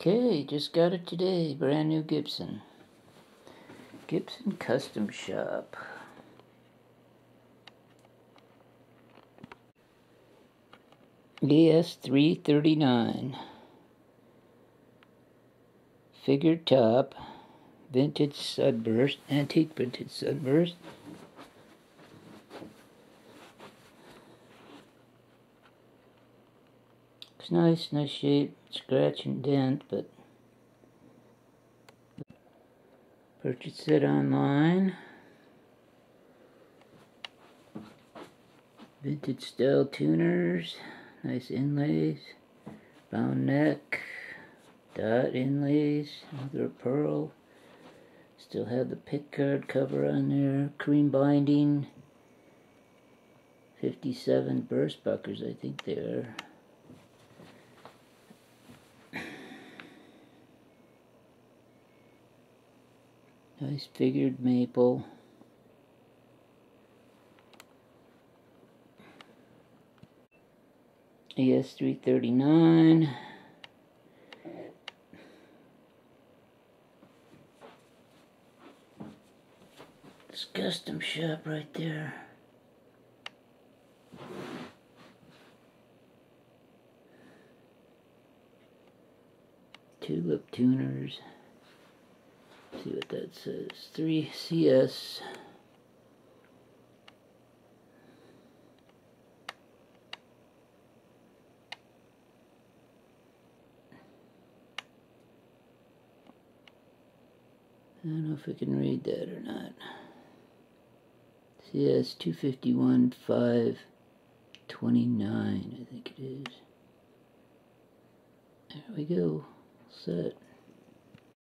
Okay, just got it today. Brand new Gibson. Gibson Custom Shop. ES 339. Figure top. Vintage sunburst. Antique vintage sunburst. It's nice, nice shape, scratch and dent, but purchased it online. Vintage style tuners, nice inlays, bound neck, dot inlays, another pearl. Still have the pick guard cover on there, cream binding, 57 Burstbuckers I think they are. Nice figured maple. ES 339. It's custom shop right there. Tulip tuners see what that says. 3CS. I don't know if we can read that or not. CS 251 529, I think it is. There we go. Set.